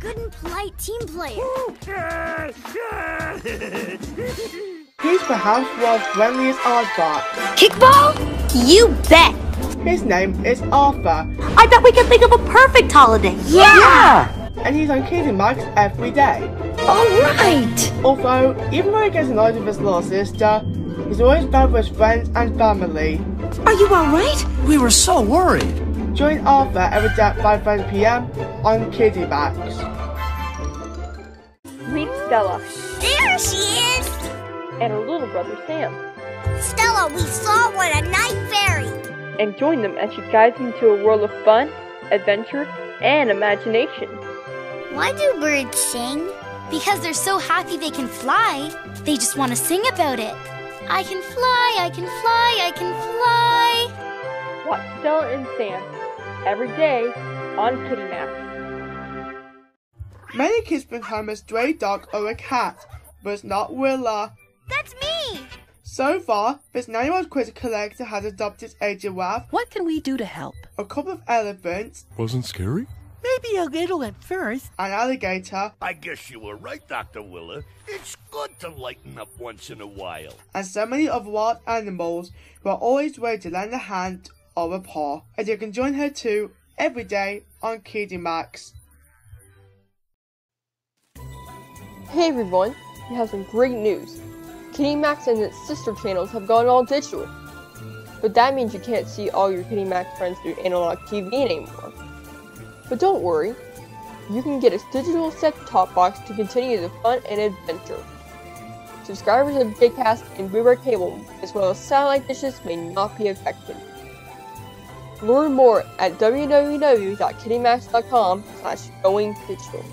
good and polite team player. He's perhaps world's friendliest aardvark. Kickball? You bet. His name is Arthur, I bet we can think of a perfect holiday. Yeah. and he's on Kidimax every day. All right. Although, even when he gets annoyed with his little sister, he's always bad with his friends and family. Are you alright? We were so worried. Join Arthur every day at 5.30 p.m. on Kidimax. Meet Stella There she is. and her little brother Sam, Stella, we saw one, a night fairy. and join them as she guides them to a world of fun, adventure, and imagination. Why do birds sing? Because they're so happy they can fly, they just want to sing about it. I can fly, I can fly, I can fly. Watch Stella and Sam every day on Kidimax. Many kids bring home a stray dog or a cat, but it's not Willa. That's me. So far, this nine-year-old critter collector has adopted a giraffe, What can we do to help? a couple of elephants, Wasn't scary? Maybe a little at first. an alligator, I guess you were right, Dr. Willa. It's good to lighten up once in a while. and so many of wild animals who are always ready to lend a hand or paw. And you can join her too every day on Kidimax. Hey everyone, we have some great news. Kidimax and its sister channels have gone all digital. But that means you can't see all your Kidimax friends through analog TV anymore. But don't worry, you can get a digital set-top box to continue the fun and adventure. Subscribers of Jcast and Bluebird Cable, as well as satellite dishes, may not be affected. Learn more at www.kidimax.com slash going digital.